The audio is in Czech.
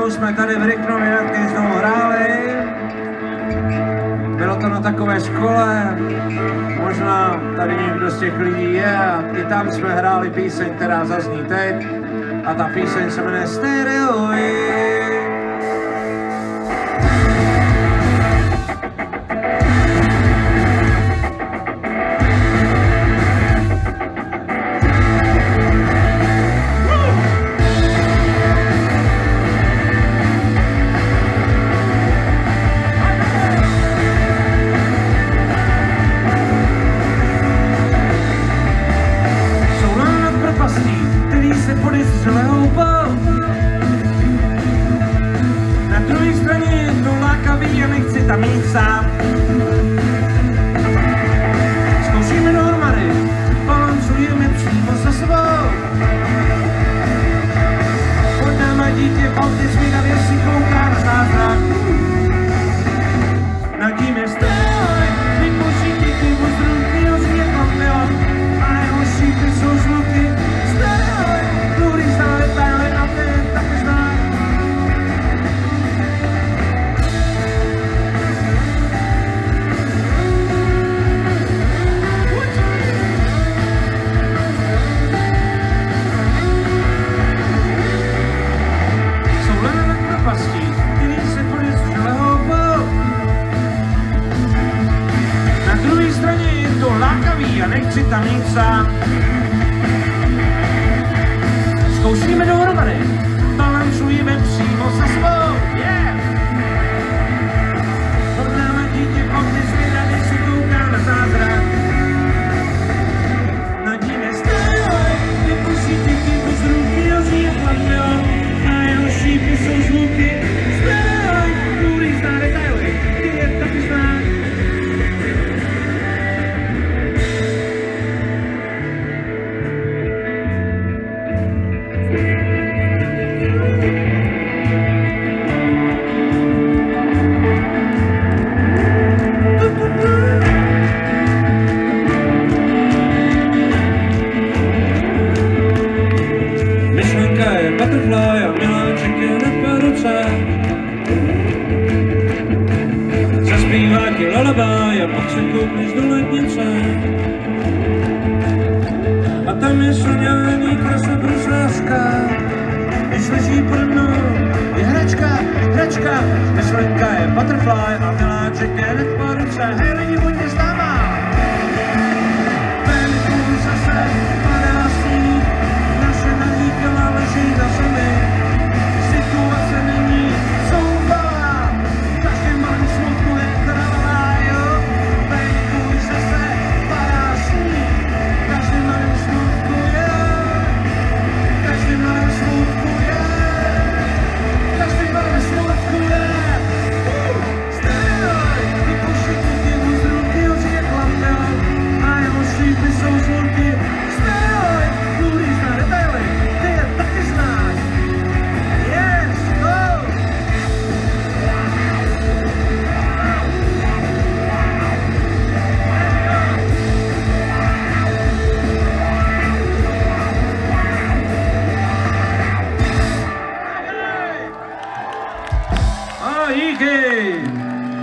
Jednou jsme tady v Ryknově nad Kejznou hráli. Bylo to na takové škole, možná tady někdo z těch lidí je a i tam jsme hráli píseň, která zazní teď. A ta píseň se jmenuje Stereoid. Houpal. Na druhé straně je to lákavý a nechci tam jít sám. Zkoušíme dohromady, balancujeme přímo za sebou. Pojď nám a dítě, pojďte zvědavě si kouká na zázrak. Lákavý a koupíš do lednice. A tam je slňání krasa brusářka. Když leží mnou, je hračka, hračka. Myšlenka je butterfly a miláček je na paruce. Hej lidi, buďte